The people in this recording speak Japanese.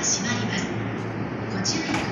は閉まりますご注意